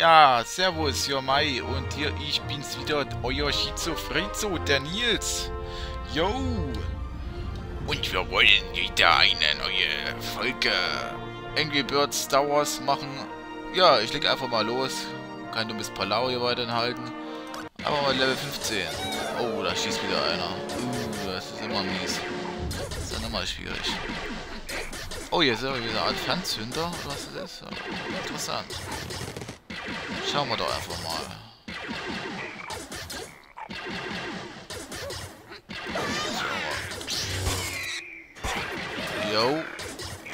Ja, servus, hier Mai und hier ich bin's wieder, euer Schizofrizo, der Nils. Yo! Und wir wollen wieder eine neue Folge Angry Birds Star Wars machen. Ja, ich leg einfach mal los. Kein dummes Palau hier weiterhin halten. Aber mal Level 15. Oh, da schießt wieder einer. Uh, das ist immer mies. Das ist immer schwierig. Oh, hier ist wieder eine Art Fernzünder. Was ist das? Interessant. Schauen wir doch einfach mal. Yo.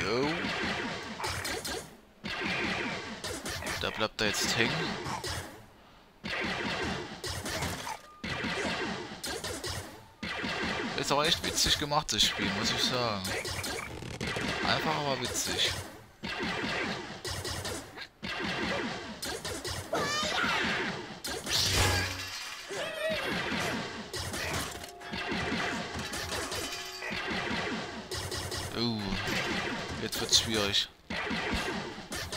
Yo. Da bleibt er jetzt hängen. Ist auch echt witzig gemacht, das Spiel, muss ich sagen. Einfach aber witzig. Uh, jetzt wird's schwierig.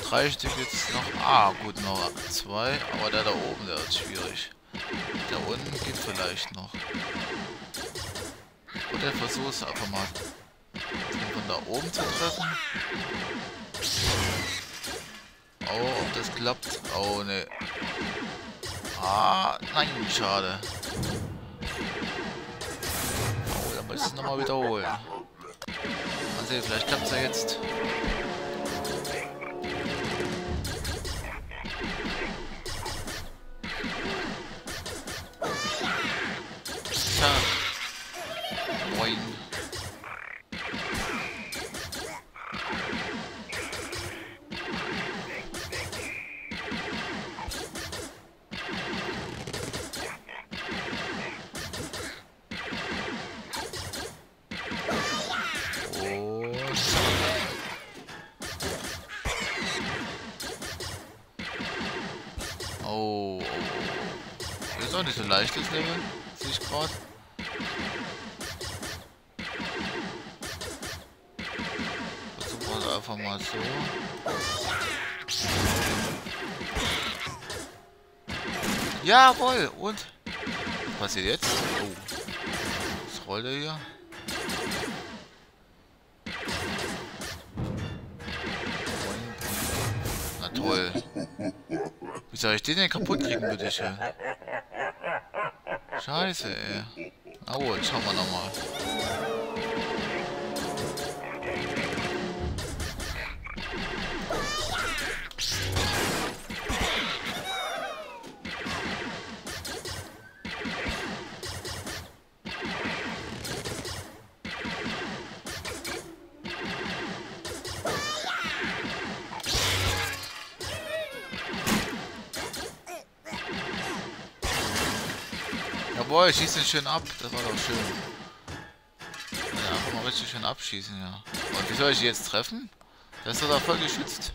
Drei Stück jetzt noch. Ah, gut, noch zwei. Aber der da oben, der ist schwierig. Der unten geht vielleicht noch. Oder versuch es einfach mal. Den von da oben zu treffen. Oh, ob das klappt. Oh, ne. Ah, nein, schade. Oh, da muss ich es nochmal wiederholen. Mal sehen, vielleicht klappt es ja jetzt. Ist auch nicht so leichtes Level, sehe ich gerade. Versuchen wir es einfach mal so. Jawohl, und? Was passiert jetzt? Oh. Was rollt er hier? Na toll. Wie soll ich den denn kaputt kriegen, bitte schön? Scheiße, ey. Oh, jetzt schauen wir nochmal. Jawohl, schieß den schön ab. Das war doch schön. Ja, einfach mal richtig schön abschießen, ja. Und wie soll ich die jetzt treffen? Das ist doch da voll geschützt.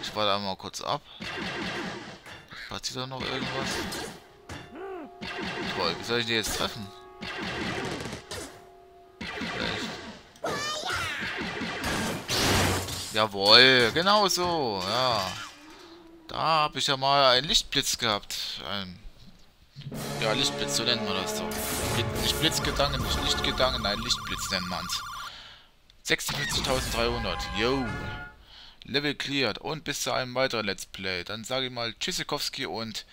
Ich warte einmal kurz ab. Passiert da noch irgendwas? Toll, wie soll ich die jetzt treffen? Vielleicht. Jawohl, genau so, ja. Da habe ich ja mal einen Lichtblitz gehabt. Ein ja, Lichtblitz, so nennt man das so. Nicht Blitzgedanken, nicht Lichtgedanken, nein, Lichtblitz nennt man's. 56.300, yo. Level cleared und bis zu einem weiteren Let's Play. Dann sage ich mal Tschüssikowski und